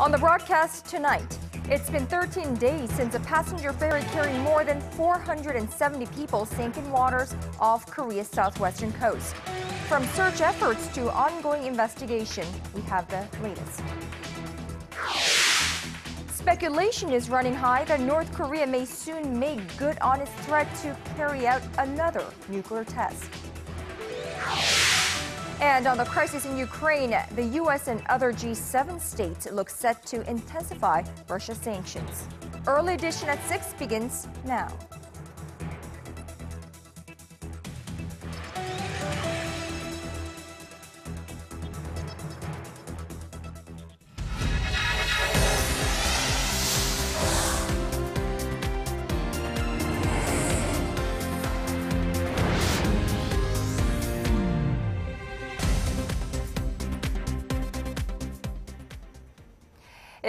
On the broadcast tonight, it's been 13 days since a passenger ferry carrying more than 470 people sank in waters off Korea's southwestern coast. From search efforts to ongoing investigation, we have the latest. Speculation is running high that North Korea may soon make good on its threat to carry out another nuclear test. And on the crisis in Ukraine, the U.S. and other G7 states look set to intensify Russia sanctions. Early edition at 6 begins now.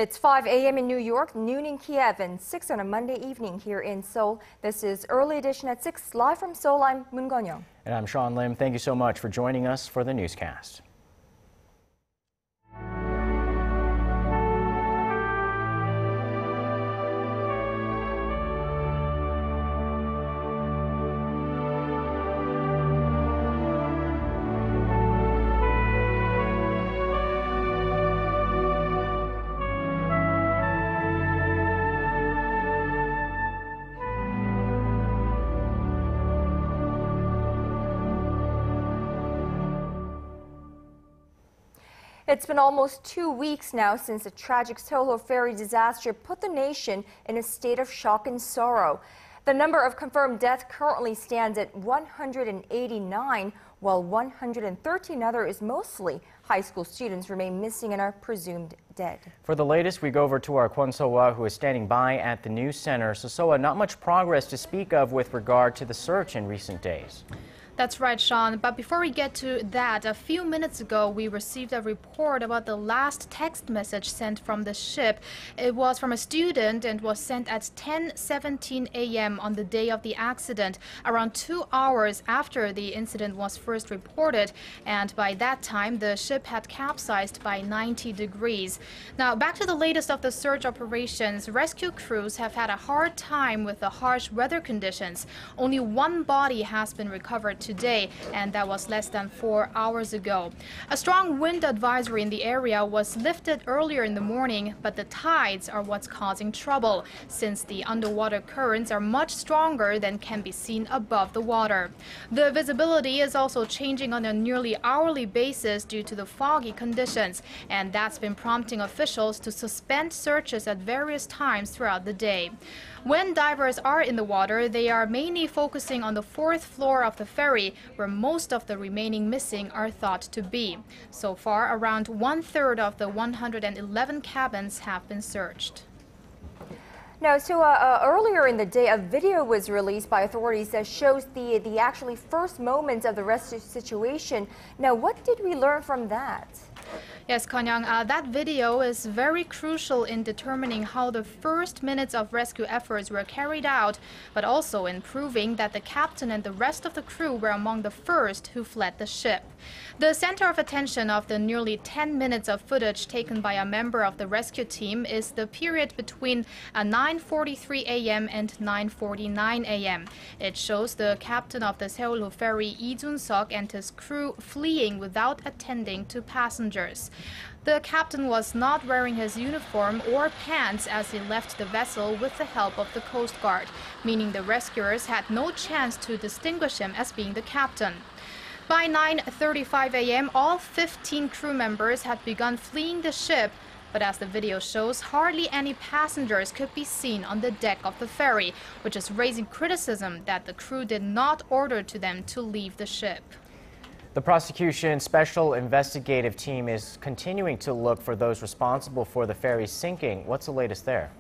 It's 5 a.m. in New York, noon in Kiev, and 6 on a Monday evening here in Seoul. This is Early Edition at 6, live from Seoul. I'm Moon Gonyoung. And I'm Sean Lim. Thank you so much for joining us for the newscast. It's been almost two weeks now since the tragic Sewol ferry disaster put the nation in a state of shock and sorrow. The number of confirmed deaths currently stands at 189, while 113 others, is mostly high school students, remain missing and are presumed dead. For the latest, we go over to our Kwon So-wa, who is standing by at the news center. So, not much progress to speak of with regard to the search in recent days. That's right, Sean. But before we get to that, a few minutes ago, we received a report about the last text message sent from the ship. It was from a student and was sent at 10:17 a.m. on the day of the accident, around two hours after the incident was first reported. And by that time, the ship had capsized by 90 degrees. Now, back to the latest of the search operations. Rescue crews have had a hard time with the harsh weather conditions. Only one body has been recovered today, and that was less than four hours ago. A strong wind advisory in the area was lifted earlier in the morning, but the tides are what's causing trouble, since the underwater currents are much stronger than can be seen above the water. The visibility is also changing on a nearly hourly basis due to the foggy conditions, and that's been prompting officials to suspend searches at various times throughout the day. When divers are in the water, they are mainly focusing on the fourth floor of the ferry, where most of the remaining missing are thought to be. So far, around one third of the 111 cabins have been searched. Now, so uh, uh, earlier in the day, a video was released by authorities that shows the the actually first moments of the rescue situation. Now, what did we learn from that? Yes, Kanyang, uh, that video is very crucial in determining how the first minutes of rescue efforts were carried out, but also in proving that the captain and the rest of the crew were among the first who fled the ship. The center of attention of the nearly 10 minutes of footage taken by a member of the rescue team is the period between 9.43 a.m. and 9.49 a.m. It shows the captain of the Sewol ferry Lee Jun-seok and his crew fleeing without attending to passengers. The captain was not wearing his uniform or pants as he left the vessel with the help of the Coast Guard, meaning the rescuers had no chance to distinguish him as being the captain. By 9.35 a.m., all 15 crew members had begun fleeing the ship, but as the video shows, hardly any passengers could be seen on the deck of the ferry, which is raising criticism that the crew did not order to them to leave the ship. The prosecution special investigative team is continuing to look for those responsible for the ferry sinking. What's the latest there?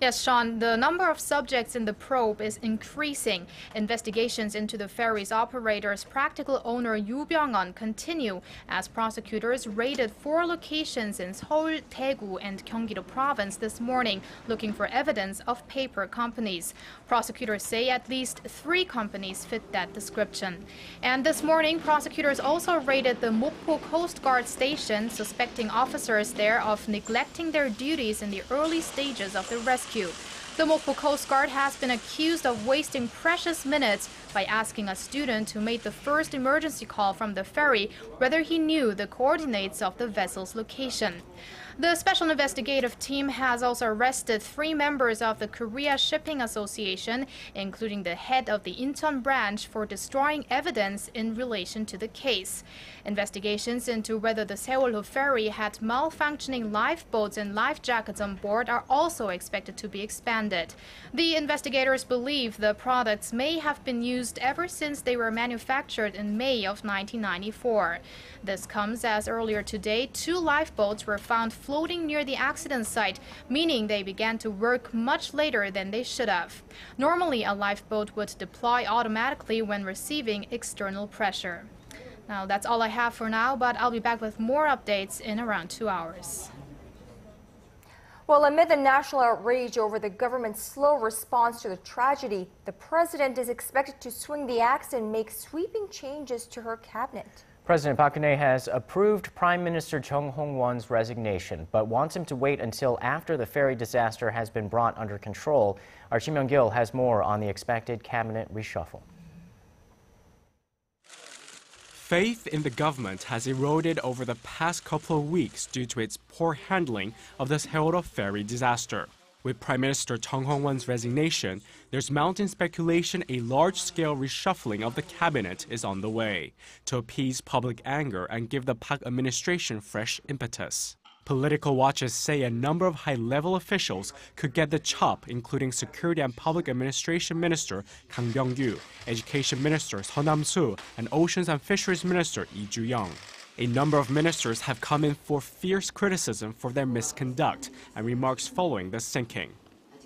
Yes, Sean, the number of subjects in the probe is increasing. Investigations into the ferry's operator's practical owner Yoo Byung-eun continue as prosecutors raided four locations in Seoul, Daegu, and Gyeonggi-do province this morning looking for evidence of paper companies. Prosecutors say at least three companies fit that description. And this morning, prosecutors also raided the Mokpo Coast Guard station, suspecting officers there of neglecting their duties in the early stages of the rescue. The Mokpo Coast Guard has been accused of wasting precious minutes by asking a student who made the first emergency call from the ferry whether he knew the coordinates of the vessel's location. The Special Investigative Team has also arrested three members of the Korea Shipping Association, including the head of the Incheon branch, for destroying evidence in relation to the case. Investigations into whether the Sewol ferry had malfunctioning lifeboats and life jackets on board are also expected to be expanded. The investigators believe the products may have been used ever since they were manufactured in May of 1994. This comes as earlier today, two lifeboats were found floating near the accident site, meaning they began to work much later than they should have. Normally, a lifeboat would deploy automatically when receiving external pressure. Now, that's all I have for now, but I'll be back with more updates in around two hours. Well, amid the national outrage over the government's slow response to the tragedy, the president is expected to swing the axe and make sweeping changes to her cabinet. President Park Geun-hye has approved Prime Minister Chung Hong-won's resignation, but wants him to wait until after the ferry disaster has been brought under control. Our Kim Myung-gil has more on the expected cabinet reshuffle. Faith in the government has eroded over the past couple of weeks due to its poor handling of the Sewol ferry disaster. With Prime Minister Chung Hong-won's resignation, there's mounting speculation a large-scale reshuffling of the cabinet is on the way to appease public anger and give the Park administration fresh impetus. Political watchers say a number of high-level officials could get the chop, including Security and Public Administration Minister Kang Byung-gyu, Education Minister Son Nam-soo, and Oceans and Fisheries Minister Lee Ju-young. A number of ministers have come in for fierce criticism for their misconduct and remarks following the sinking.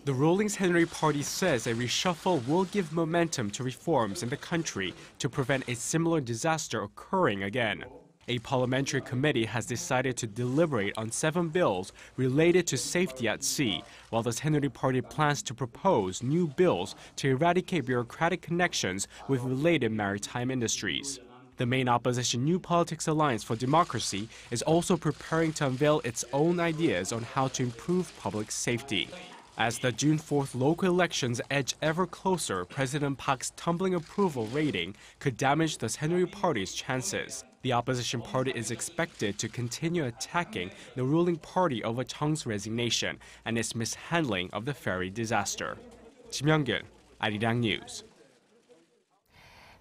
The ruling Saenuri Party says a reshuffle will give momentum to reforms in the country to prevent a similar disaster occurring again. A parliamentary committee has decided to deliberate on seven bills related to safety at sea, while the Saenuri Party plans to propose new bills to eradicate bureaucratic connections with related maritime industries. The main opposition New Politics Alliance for Democracy is also preparing to unveil its own ideas on how to improve public safety. As the June 4th local elections edge ever closer, President Park's tumbling approval rating could damage the Saenuri Party's chances. The opposition party is expected to continue attacking the ruling party over Chung's resignation and its mishandling of the ferry disaster. Kim Young-gil, Arirang News.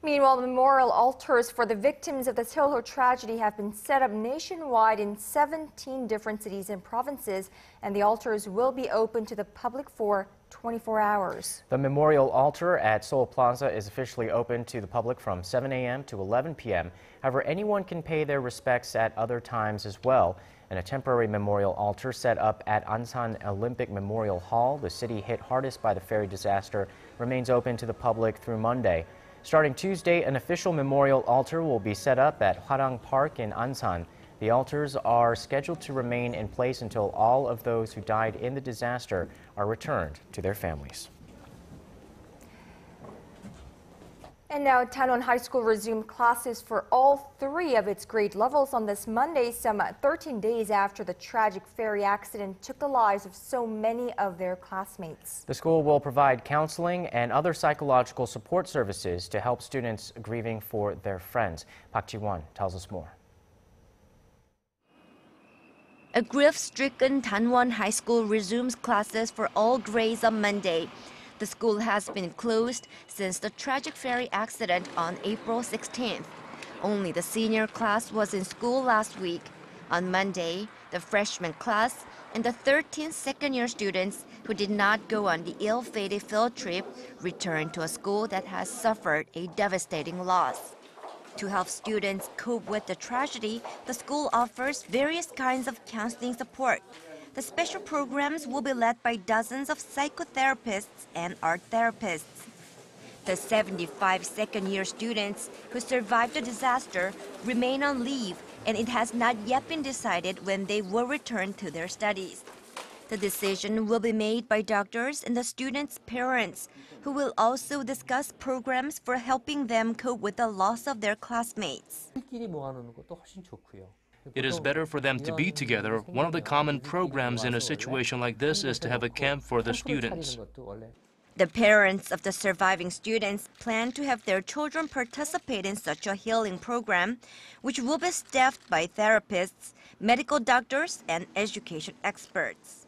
Meanwhile, memorial altars for the victims of the Sewol tragedy have been set up nationwide in 17 different cities and provinces, and the altars will be open to the public for 24 hours. The memorial altar at Seoul Plaza is officially open to the public from 7 a.m. to 11 p.m. However, anyone can pay their respects at other times as well. And a temporary memorial altar set up at Ansan Olympic Memorial Hall, the city hit hardest by the ferry disaster, remains open to the public through Monday. Starting Tuesday, an official memorial altar will be set up at Hwarang Park in Ansan. The altars are scheduled to remain in place until all of those who died in the disaster are returned to their families. And now Danwon High School resumed classes for all three of its grade levels on this Monday, some 13 days after the tragic ferry accident took the lives of so many of their classmates. The school will provide counseling and other psychological support services to help students grieving for their friends. Park Ji-won tells us more. A grief-stricken Danwon High School resumes classes for all grades on Monday. The school has been closed since the tragic ferry accident on April 16th. Only the senior class was in school last week. On Monday, the freshman class and the 13 second-year students who did not go on the ill-fated field trip returned to a school that has suffered a devastating loss. To help students cope with the tragedy, the school offers various kinds of counseling support. The special programs will be led by dozens of psychotherapists and art therapists. The 75 second year students who survived the disaster remain on leave, and it has not yet been decided when they will return to their studies. The decision will be made by doctors and the students' parents, who will also discuss programs for helping them cope with the loss of their classmates. It is better for them to be together. One of the common programs in a situation like this is to have a camp for the students. The parents of the surviving students plan to have their children participate in such a healing program, which will be staffed by therapists, medical doctors, and education experts.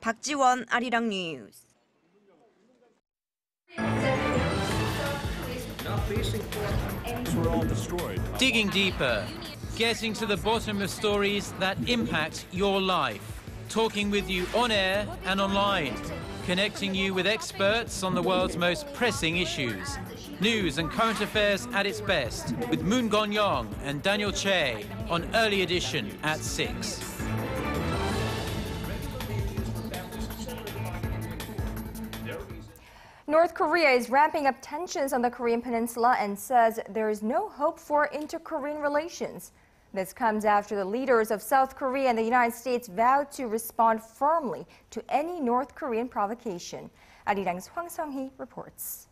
Park Ji-won, Arirang News. Digging deeper, getting to the bottom of stories that impact your life, talking with you on air and online, connecting you with experts on the world's most pressing issues. News and current affairs at its best with Moon Gong-yong and Daniel Che on Early Edition at 6. North Korea is ramping up tensions on the Korean peninsula and says there is no hope for inter-Korean relations. This comes after the leaders of South Korea and the United States vowed to respond firmly to any North Korean provocation. Arirang's Hwang Sung-hee reports.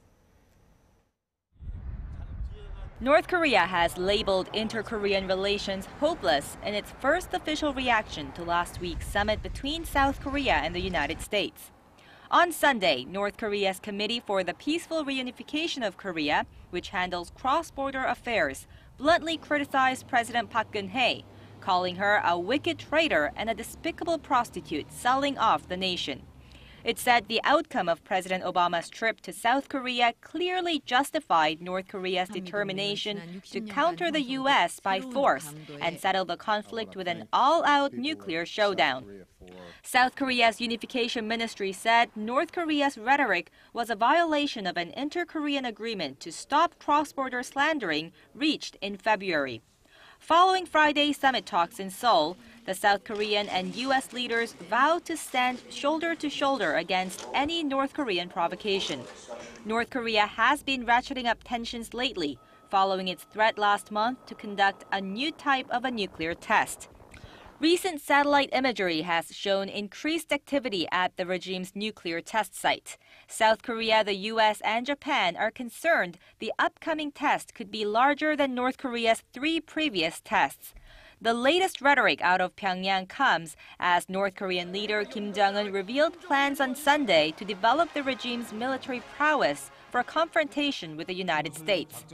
North Korea has labeled inter-Korean relations hopeless in its first official reaction to last week's summit between South Korea and the United States. On Sunday, North Korea's Committee for the Peaceful Reunification of Korea, which handles cross-border affairs, bluntly criticized President Park Geun-hye, calling her a wicked traitor and a despicable prostitute selling off the nation. It said the outcome of President Obama's trip to South Korea clearly justified North Korea's determination to counter the U.S. by force and settle the conflict with an all-out nuclear showdown. South Korea's unification ministry said North Korea's rhetoric was a violation of an inter-Korean agreement to stop cross-border slandering reached in February. Following Friday's summit talks in Seoul, the South Korean and U.S. leaders vowed to stand shoulder to shoulder against any North Korean provocation. North Korea has been ratcheting up tensions lately, following its threat last month to conduct a new type of a nuclear test. Recent satellite imagery has shown increased activity at the regime's nuclear test site. South Korea, the U.S., and Japan are concerned the upcoming test could be larger than North Korea's three previous tests. The latest rhetoric out of Pyongyang comes as North Korean leader Kim Jong un revealed plans on Sunday to develop the regime's military prowess for a confrontation with the United States.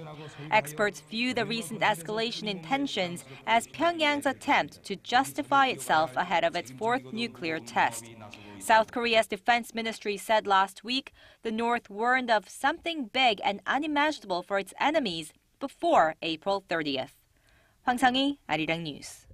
Experts view the recent escalation in tensions as Pyongyang's attempt to justify itself ahead of its fourth nuclear test. South Korea's defense ministry said last week the North warned of something big and unimaginable for its enemies before April 30th. Hwang Sang-hee, Arirang News.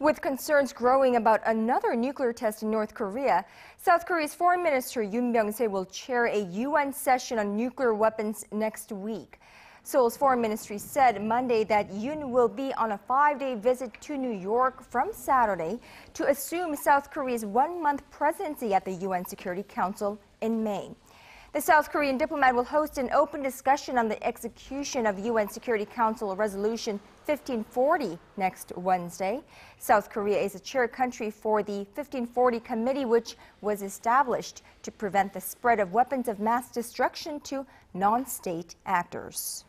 With concerns growing about another nuclear test in North Korea, South Korea's Foreign Minister Yoon Byung-se will chair a UN session on nuclear weapons next week. Seoul's foreign ministry said Monday that Yoon will be on a five-day visit to New York from Saturday to assume South Korea's one-month presidency at the UN Security Council in May. The South Korean diplomat will host an open discussion on the execution of UN Security Council Resolution 1540 next Wednesday. South Korea is a chair country for the 1540 committee, which was established to prevent the spread of weapons of mass destruction to non-state actors.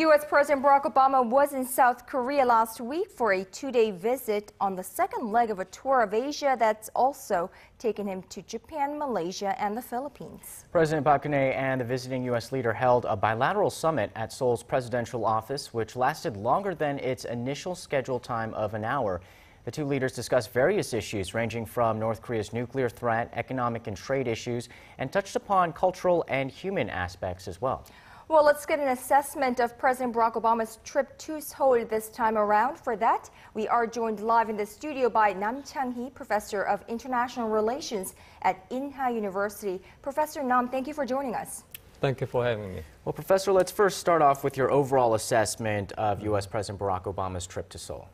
U.S. President Barack Obama was in South Korea last week for a two-day visit on the second leg of a tour of Asia that's also taken him to Japan, Malaysia, and the Philippines. President Park Geun-hye and the visiting U.S. leader held a bilateral summit at Seoul's presidential office, which lasted longer than its initial scheduled time of an hour. The two leaders discussed various issues ranging from North Korea's nuclear threat, economic and trade issues, and touched upon cultural and human aspects as well. Well, let's get an assessment of President Barack Obama's trip to Seoul this time around. For that, we are joined live in the studio by Nam Chang-hee, Professor of International Relations at Inha University. Professor Nam, thank you for joining us. Thank you for having me. Well, Professor, let's first start off with your overall assessment of U.S. President Barack Obama's trip to Seoul.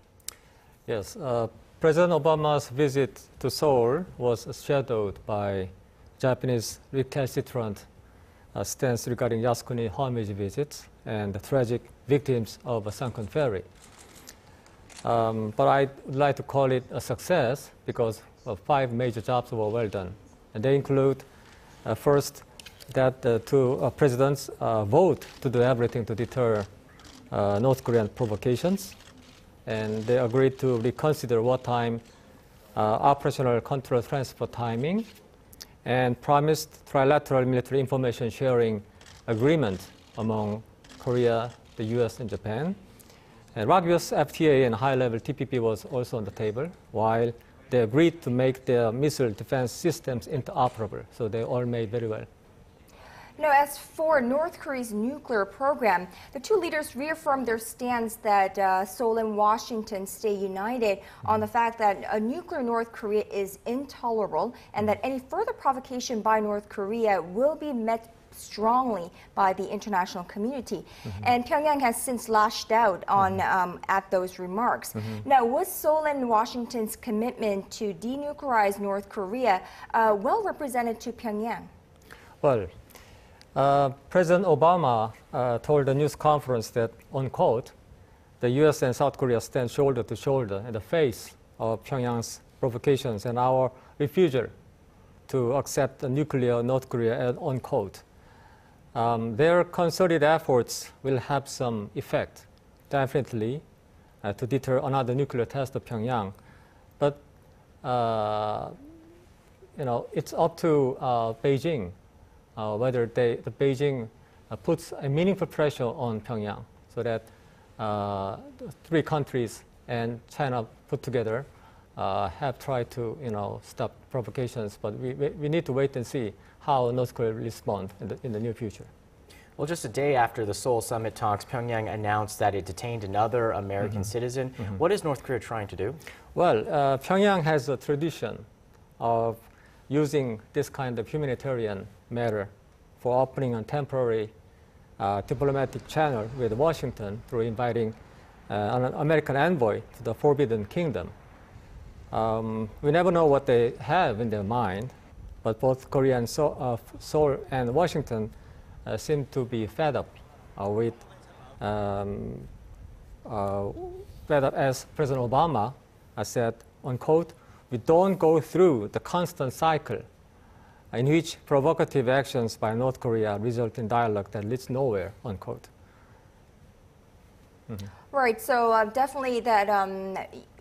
Yes, uh, President Obama's visit to Seoul was shadowed by Japanese recalcitrant stance regarding Yasukuni homage visits and the tragic victims of a sunken ferry. Um, but I would like to call it a success because five major jobs were well done. And they include, uh, first, that the two uh, presidents uh, vote to do everything to deter uh, North Korean provocations. And they agreed to reconsider wartime uh, operational control transfer timing and promised trilateral military information sharing agreement among Korea, the US, and Japan. And obvious FTA and high-level TPP was also on the table, while they agreed to make their missile defense systems interoperable. So they all made very well. Now, as for North Korea's nuclear program, the two leaders reaffirmed their stance that uh, Seoul and Washington stay united on the fact that a nuclear North Korea is intolerable and that any further provocation by North Korea will be met strongly by the international community. Mm -hmm. And Pyongyang has since lashed out on mm -hmm. um, at those remarks. Mm -hmm. Now, was Seoul and Washington's commitment to denuclearize North Korea uh, well represented to Pyongyang? Well, uh, President Obama uh, told a news conference that, unquote, the U.S. and South Korea stand shoulder to shoulder in the face of Pyongyang's provocations and our refusal to accept a nuclear North Korea, unquote. Um, their concerted efforts will have some effect, definitely, uh, to deter another nuclear test of Pyongyang. But, uh, you know, it's up to uh, Beijing whether they, the Beijing uh, puts a meaningful pressure on Pyongyang so that uh, three countries and China put together uh, have tried to you know, stop provocations, but we, we need to wait and see how North Korea responds in the, in the near future. Well, just a day after the Seoul summit talks, Pyongyang announced that it detained another American mm -hmm. citizen. Mm -hmm. What is North Korea trying to do? Well, uh, Pyongyang has a tradition of using this kind of humanitarian matter for opening a temporary uh, diplomatic channel with Washington through inviting uh, an American envoy to the Forbidden Kingdom. Um, we never know what they have in their mind, but both Korea and Seoul, uh, Seoul and Washington uh, seem to be fed up uh, with um, uh, fed up as President Obama said, unquote, we don't go through the constant cycle in which provocative actions by North Korea result in dialogue that leads nowhere, unquote. Mm -hmm. Right, so uh, definitely that um,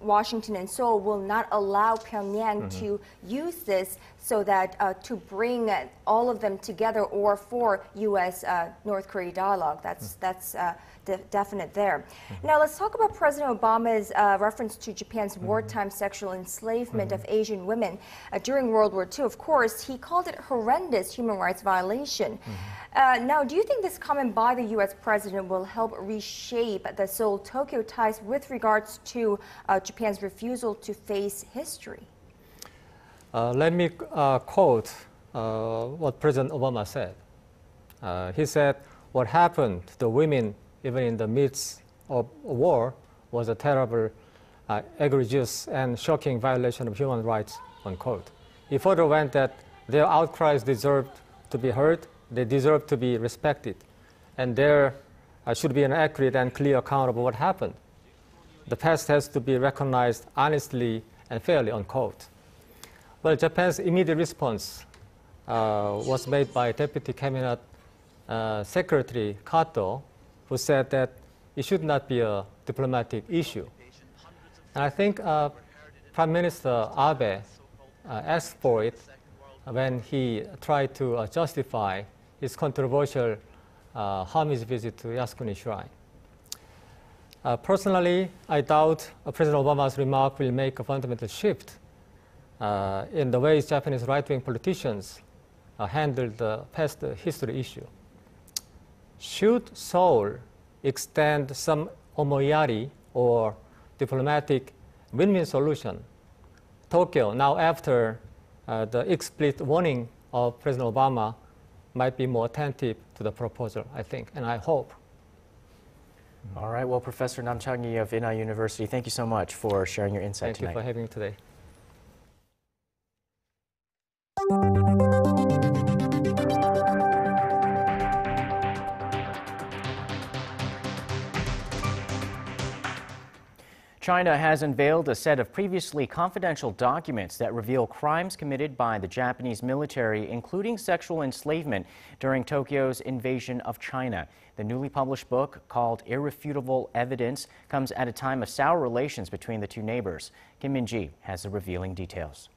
Washington and Seoul will not allow Pyongyang mm -hmm. to use this so that uh, to bring all of them together or for U.S. Uh, North Korea dialogue. That's, mm -hmm. that's uh, de definite there. Mm -hmm. Now let's talk about President Obama's uh, reference to Japan's mm-hmm. wartime sexual enslavement of mm-hmm. Asian women uh, during World War II. Of course, he called it horrendous human rights violation. Mm-hmm. Uh, now, do you think this comment by the U.S. president will help reshape the Seoul-Tokyo ties with regards to uh, Japan's refusal to face history? Uh, let me uh, quote what President Obama said. he said, what happened to the women even in the midst of war, was a terrible, uh, egregious, and shocking violation of human rights, unquote. He further went that their outcries deserved to be heard, they deserve to be respected, and there uh, should be an accurate and clear account of what happened. The past has to be recognized honestly and fairly, unquote. Well, Japan's immediate response uh, was made by Deputy Cabinet uh, Secretary Kato, who said that it should not be a diplomatic issue. And I think uh, Prime Minister Abe uh, asked for it when he tried to uh, justify his controversial uh, visit to Yasukuni Shrine. Uh, personally, I doubt uh, President Obama's remark will make a fundamental shift in the ways Japanese right-wing politicians handled the past history issue. should Seoul extend some omoiyari or diplomatic win-win solution? Tokyo, now after uh, the explicit warning of President Obama, might be more attentive to the proposal, I think, and I hope. All right. Well, Professor Nam Chang-hee of Inha University, thank you so much for sharing your insight Thank tonight. you for having me today. China has unveiled a set of previously confidential documents that reveal crimes committed by the Japanese military, including sexual enslavement during Tokyo's invasion of China. The newly published book, called Irrefutable Evidence, comes at a time of sour relations between the two neighbors. Kim Min-ji has the revealing details.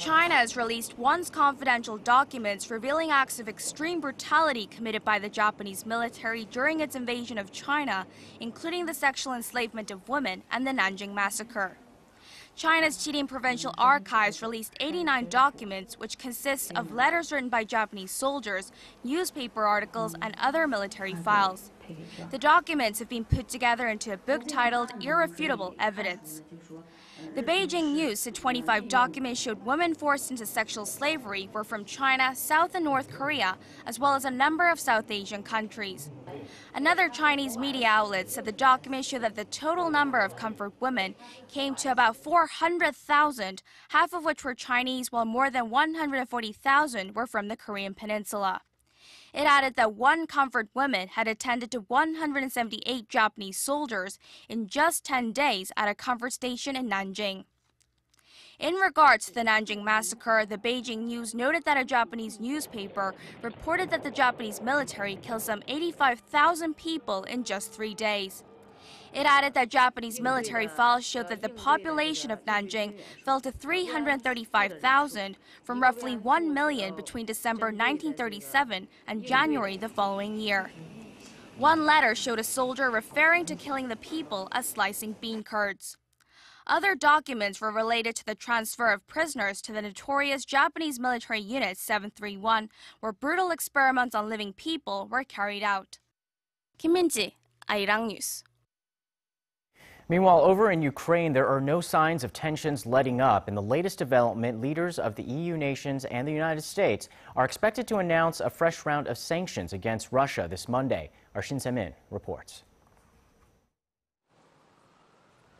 China has released once confidential documents revealing acts of extreme brutality committed by the Japanese military during its invasion of China, including the sexual enslavement of women and the Nanjing massacre. China's Jilin Provincial Archives released 89 documents, which consist of letters written by Japanese soldiers, newspaper articles, and other military files. The documents have been put together into a book titled Irrefutable Evidence. The Beijing News said 25 documents showed women forced into sexual slavery were from China, South and North Korea, as well as a number of South Asian countries. Another Chinese media outlet said the documents show that the total number of comfort women came to about 400,000, half of which were Chinese, while more than 140,000 were from the Korean peninsula. It added that one comfort woman had attended to 178 Japanese soldiers in just 10 days at a comfort station in Nanjing. In regards to the Nanjing massacre, the Beijing News noted that a Japanese newspaper reported that the Japanese military killed some 85,000 people in just three days. It added that Japanese military files showed that the population of Nanjing fell to 335,000 from roughly 1 million between December 1937 and January the following year. One letter showed a soldier referring to killing the people as slicing bean curds. Other documents were related to the transfer of prisoners to the notorious Japanese military unit 731, where brutal experiments on living people were carried out. Kim Min-ji, Arirang News. Meanwhile, over in Ukraine, there are no signs of tensions letting up. In the latest development, leaders of the EU nations and the United States are expected to announce a fresh round of sanctions against Russia this Monday. Our Shin Se-min reports.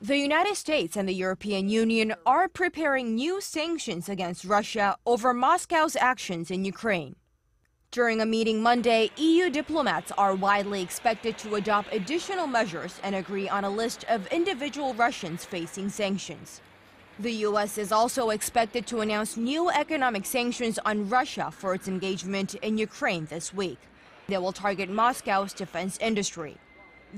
The United States and the European Union are preparing new sanctions against Russia over Moscow's actions in Ukraine. During a meeting Monday, EU diplomats are widely expected to adopt additional measures and agree on a list of individual Russians facing sanctions. The U.S. is also expected to announce new economic sanctions on Russia for its engagement in Ukraine this week. They will target Moscow's defense industry.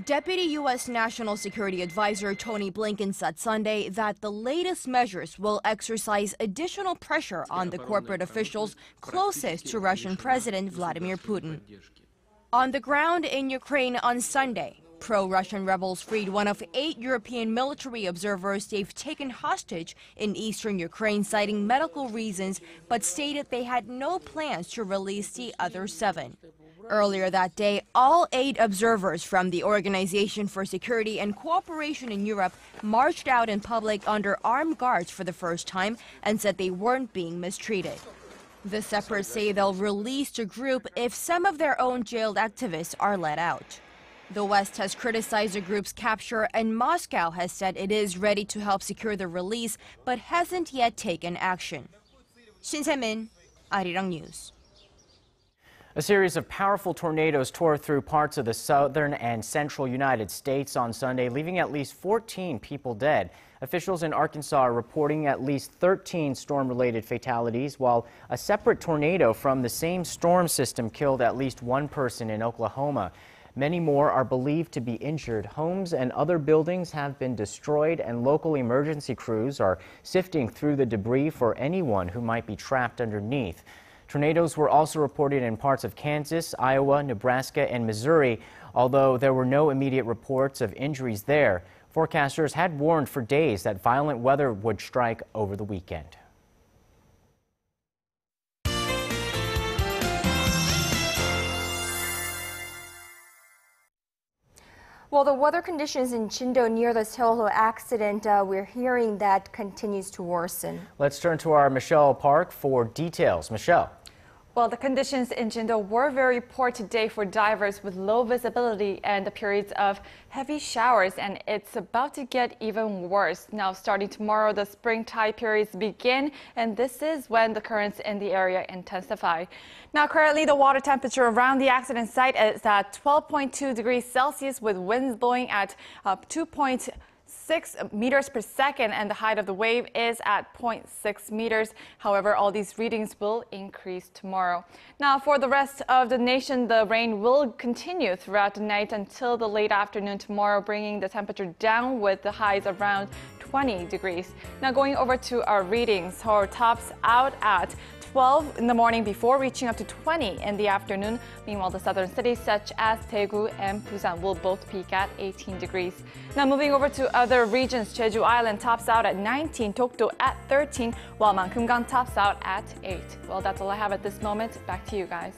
Deputy U.S. National Security Advisor Tony Blinken said Sunday that the latest measures will exercise additional pressure on the corporate officials closest to Russian President Vladimir Putin. On the ground in Ukraine on Sunday, pro Russian rebels freed one of eight European military observers they've taken hostage in eastern Ukraine, citing medical reasons, but stated they had no plans to release the other seven. Earlier that day, all eight observers from the Organization for Security and Cooperation in Europe marched out in public under armed guards for the first time and said they weren't being mistreated. The separatists say they'll release the group if some of their own jailed activists are let out. The West has criticized the group's capture, and Moscow has said it is ready to help secure the release, but hasn't yet taken action. Shin Se-min, Arirang News. A series of powerful tornadoes tore through parts of the southern and central United States on Sunday, leaving at least 14 people dead. Officials in Arkansas are reporting at least 13 storm related fatalities, while a separate tornado from the same storm system killed at least one person in Oklahoma. Many more are believed to be injured. Homes and other buildings have been destroyed, and local emergency crews are sifting through the debris for anyone who might be trapped underneath. Tornadoes were also reported in parts of Kansas, Iowa, Nebraska, and Missouri, although there were no immediate reports of injuries there. Forecasters had warned for days that violent weather would strike over the weekend. Well, the weather conditions in Jindo near the Sewol-ho accident, uh, we're hearing that continues to worsen. Let's turn to our Michelle Park for details. Michelle. Well, the conditions in Jindo were very poor today for divers with low visibility and periods of heavy showers, and it's about to get even worse. Now, starting tomorrow, the spring tide periods begin, and this is when the currents in the area intensify. Now, currently, the water temperature around the accident site is at 12.2 degrees Celsius with winds blowing at uh, 2. 6 meters per second, and the height of the wave is at 0.6 meters. However, all these readings will increase tomorrow. Now, for the rest of the nation, the rain will continue throughout the night until the late afternoon tomorrow, bringing the temperature down with the highs around 20 degrees. Now, going over to our readings, our tops out at 12 in the morning before reaching up to 20 in the afternoon. Meanwhile, the southern cities such as Daegu and Busan will both peak at 18 degrees. Now moving over to other regions, Jeju Island tops out at 19, Dokdo at 13, while Mankumgang tops out at 8. Well, that's all I have at this moment. Back to you guys.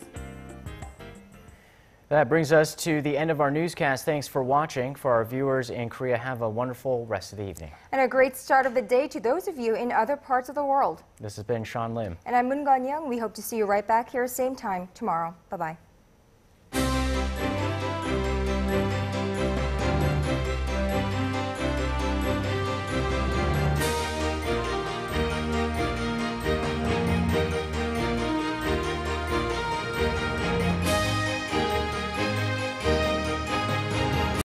That brings us to the end of our newscast. Thanks for watching. For our viewers in Korea, have a wonderful rest of the evening. And a great start of the day to those of you in other parts of the world. This has been Sean Lim. And I'm Moon Young. We hope to see you right back here same time tomorrow. Bye-bye.